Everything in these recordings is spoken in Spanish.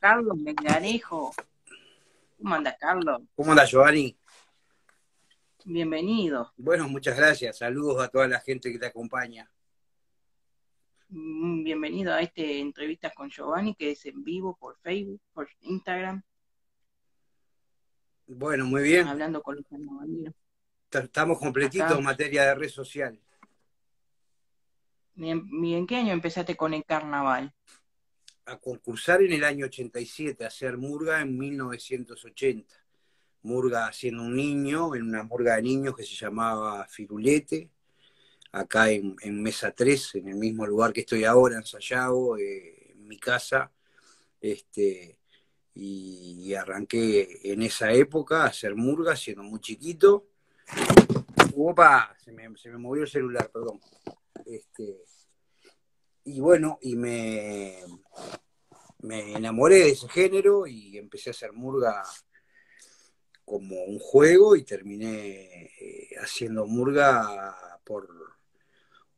Carlos Mengarejo. ¿Cómo anda, Carlos? ¿Cómo anda, Giovanni? Bienvenido. Bueno, muchas gracias. Saludos a toda la gente que te acompaña. Mm, bienvenido a este entrevistas con Giovanni, que es en vivo por Facebook, por Instagram. Bueno, muy bien. Hablando con los carnavaleros. Estamos completitos en materia de red social. ¿Y en qué año empezaste con el carnaval? A concursar en el año 87, a hacer murga en 1980. Murga siendo un niño, en una murga de niños que se llamaba Firulete, acá en, Mesa 3, en el mismo lugar que estoy ahora, en Sayago, eh, en mi casa. Este, y, arranqué en esa época a hacer murga, siendo muy chiquito. Opa, se me, se me movió el celular, perdón. Este, y bueno, y me, me enamoré de ese género y empecé a hacer murga como un juego y terminé eh, haciendo murga por,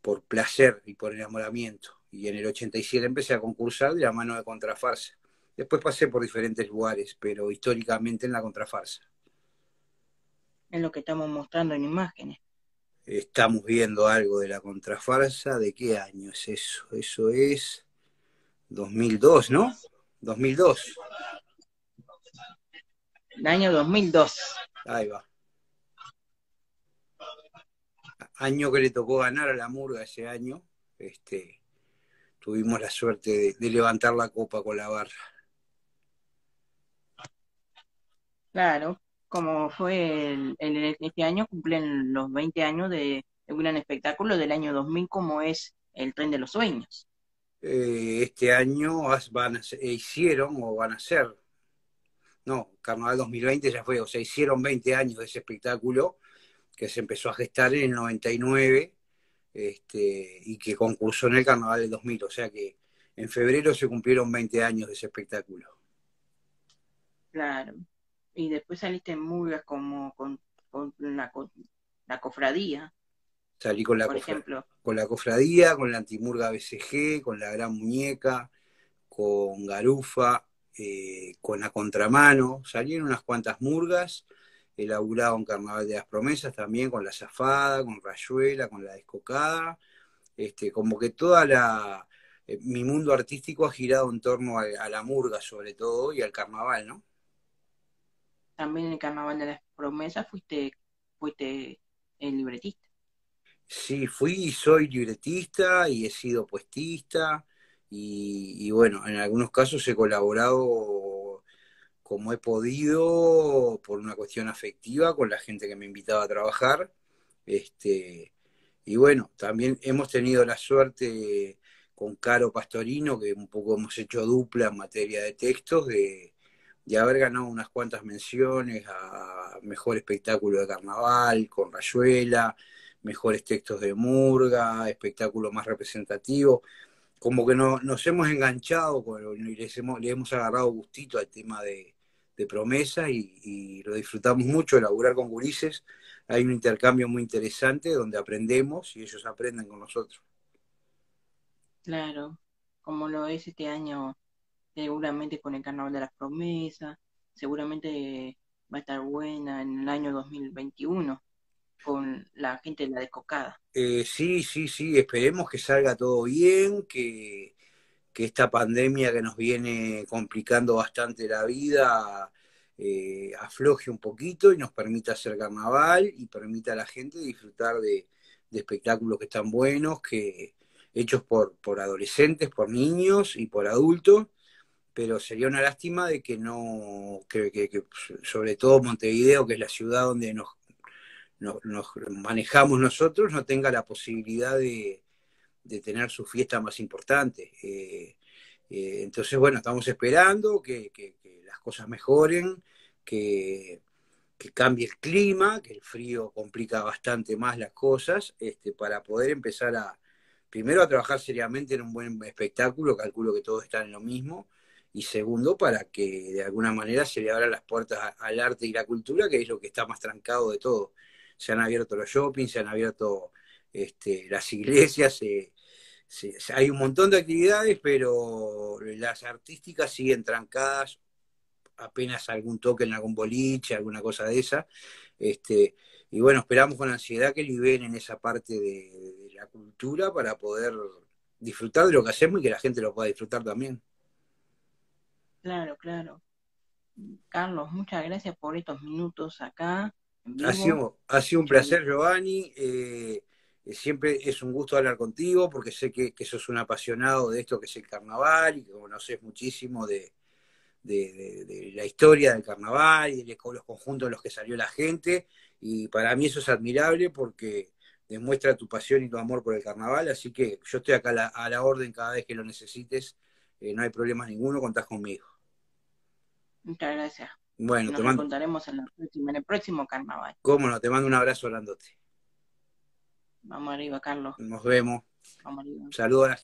por placer y por enamoramiento. Y en el 87 empecé a concursar de la mano de Contrafarsa. Después pasé por diferentes lugares, pero históricamente en la Contrafarsa. Es lo que estamos mostrando en imágenes. Estamos viendo algo de la contrafarsa. ¿De qué año es eso? Eso es 2002, ¿no? 2002. El año 2002. Ahí va. Año que le tocó ganar a la Murga ese año. Este, tuvimos la suerte de, levantar la copa con la barra. Claro, como fue el, este año, cumplen los 20 años de, un gran espectáculo del año 2000 como es el Tren de los Sueños. Eh, este año van a, hicieron o van a ser, no, Carnaval 2020 ya fue, o sea, hicieron 20 años de ese espectáculo que se empezó a gestar en el 99 este, y que concursó en el Carnaval del 2000, o sea que en febrero se cumplieron 20 años de ese espectáculo. Claro y después saliste en murgas como con, la, cofradía. Salí con la, por ejemplo. con la cofradía, con la antimurga BCG, con la gran muñeca, con Garufa, eh, con la contramano. Salí en unas cuantas murgas, elaborado en Carnaval de las Promesas también, con la zafada, con Rayuela, con la descocada. Este, como que toda la. Eh, mi mundo artístico ha girado en torno a la murga, sobre todo, y al carnaval, ¿no? También en el Carnaval de las Promesas fuiste, fuiste el libretista. Sí, fui y soy libretista y he sido puestista y, bueno, en algunos casos he colaborado como he podido por una cuestión afectiva con la gente que me invitaba a trabajar. Este, y bueno, también hemos tenido la suerte con Caro Pastorino, que un poco hemos hecho dupla en materia de textos, de, de haber ganado unas cuantas menciones a mejor espectáculo de carnaval con Rayuela, mejores textos de Murga, espectáculo más representativo. Como que no, nos hemos enganchado y le hemos agarrado gustito al tema de, promesa y, lo disfrutamos mucho, elaborar con gurises. Hay un intercambio muy interesante donde aprendemos y ellos aprenden con nosotros. Claro, como lo es este año seguramente con el Carnaval de las Promesas, seguramente va a estar buena en el año 2021 con la gente de la descocada. Eh, sí, sí, sí, esperemos que salga todo bien, que, esta pandemia que nos viene complicando bastante la vida eh, afloje un poquito y nos permita hacer carnaval y permita a la gente disfrutar de, espectáculos que están buenos, que hechos por, por adolescentes, por niños y por adultos, pero sería una lástima de que no, que, sobre todo Montevideo, que es la ciudad donde nos, nos, manejamos nosotros, no tenga la posibilidad de, tener su fiesta más importante. Eh, eh, entonces, bueno, estamos esperando que, las cosas mejoren, que, cambie el clima, que el frío complica bastante más las cosas, este, para poder empezar a, primero, a trabajar seriamente en un buen espectáculo, calculo que todos están en lo mismo, y segundo, para que de alguna manera se le abran las puertas al arte y la cultura, que es lo que está más trancado de todo. Se han abierto los shoppings, se han abierto este, las iglesias, hay un montón de actividades, pero las artísticas siguen trancadas, apenas algún toque en algún boliche, alguna cosa de esa. Este, y bueno, esperamos con ansiedad que liberen esa parte de, la cultura para poder disfrutar de lo que hacemos y que la gente lo pueda disfrutar también. Claro, claro. Carlos, muchas gracias por estos minutos acá. Ha sido, ha sido un placer, Giovanni. Eh, eh, siempre es un gusto hablar contigo porque sé que, que, sos un apasionado de esto que es el carnaval y que conoces muchísimo de, la historia del carnaval y de los conjuntos en los que salió la gente. Y para mí eso es admirable porque demuestra tu pasión y tu amor por el carnaval. Así que yo estoy acá a la, orden cada vez que lo necesites. Eh, no hay problema ninguno, contás conmigo. Muchas gracias. Bueno, Nos te mando... contaremos en, en el próximo carnaval. Cómo no, te mando un abrazo grandote. Vamos arriba, Carlos. Nos vemos. Vamos arriba. Saludos a la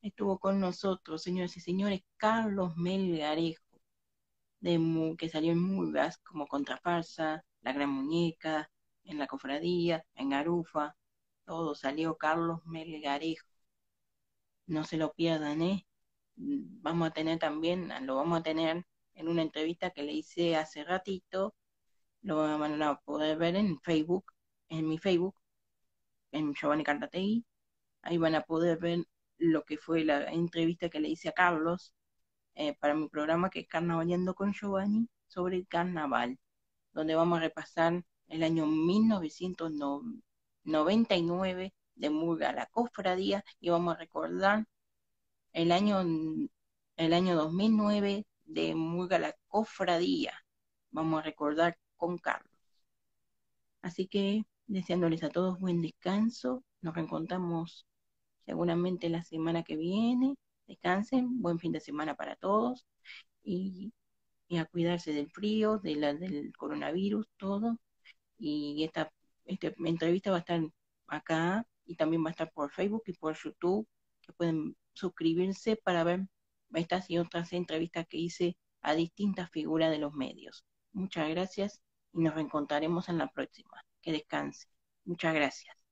Estuvo con nosotros, señores y señores, Carlos Melgarejo, de, que salió en Mulgas como Contrafarsa, La Gran Muñeca, en La Cofradía, en Garufa. Todo salió Carlos Melgarejo. No se lo pierdan, ¿eh? Vamos a tener también, lo vamos a tener en una entrevista que le hice hace ratito. Lo van a poder ver en Facebook en mi Facebook, en Giovanni Cantategui. Ahí van a poder ver lo que fue la entrevista que le hice a Carlos eh, para mi programa que es Carnavaleando con Giovanni sobre el carnaval, donde vamos a repasar el año 1999 de Murga la Cofradía y vamos a recordar el año, el año 2009 de Murga la Cofradía. Vamos a recordar con Carlos. Así que deseándoles a todos buen descanso. Nos reencontramos seguramente la semana que viene. Descansen, buen fin de semana para todos y, a cuidarse del frío, de la, del coronavirus, todo. Y esta, esta entrevista va a estar acá y también va a estar por Facebook y por YouTube, que pueden suscribirse para ver estas y otras entrevistas que hice a distintas figuras de los medios. Muchas gracias y nos reencontraremos en la próxima que descanse. Muchas gracias.